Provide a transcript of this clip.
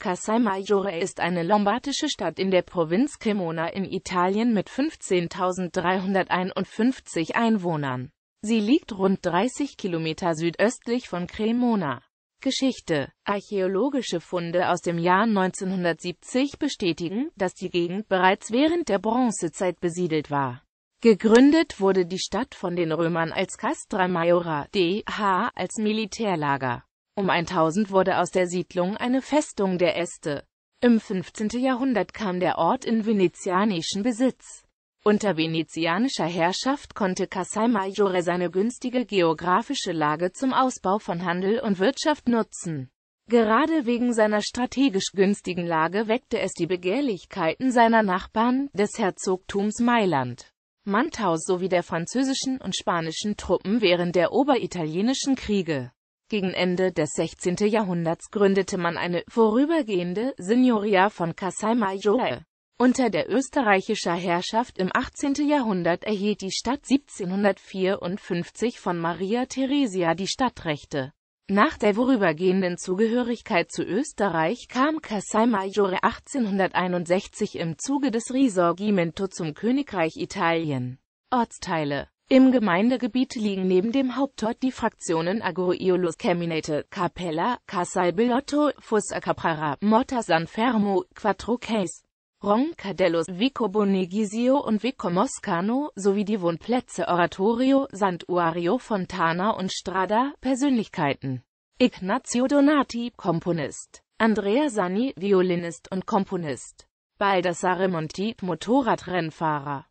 Casal Maggiore ist eine lombardische Stadt in der Provinz Cremona in Italien mit 15.351 Einwohnern. Sie liegt rund 30 Kilometer südöstlich von Cremona. Geschichte Archäologische Funde aus dem Jahr 1970 bestätigen, dass die Gegend bereits während der Bronzezeit besiedelt war. Gegründet wurde die Stadt von den Römern als Castra Maiora, d.h. als Militärlager. Um 1000 wurde aus der Siedlung eine Festung der Este. Im 15. Jahrhundert kam der Ort in venezianischen Besitz. Unter venezianischer Herrschaft konnte Casal Maggiore seine günstige geografische Lage zum Ausbau von Handel und Wirtschaft nutzen. Gerade wegen seiner strategisch günstigen Lage weckte es die Begehrlichkeiten seiner Nachbarn, des Herzogtums Mailand, Mantaus sowie der französischen und spanischen Truppen während der oberitalienischen Kriege. Gegen Ende des 16. Jahrhunderts gründete man eine vorübergehende Signoria von Casal Maggiore. Unter der österreichischer Herrschaft im 18. Jahrhundert erhielt die Stadt 1754 von Maria Theresia die Stadtrechte. Nach der vorübergehenden Zugehörigkeit zu Österreich kam Casal Maggiore 1861 im Zuge des Risorgimento zum Königreich Italien. Ortsteile im Gemeindegebiet liegen neben dem Hauptort die Fraktionen Agoriolus Caminete, Capella, Casal Bellotto, Fossa Caprara, Motta San Fermo, Quattro Case, Roncadellos, Vico Bonigisio und Vico Moscano, sowie die Wohnplätze Oratorio, Sant'Uario Fontana und Strada, Persönlichkeiten. Ignazio Donati, Komponist. Andrea Sani, Violinist und Komponist. Baldassare Monti, Motorradrennfahrer.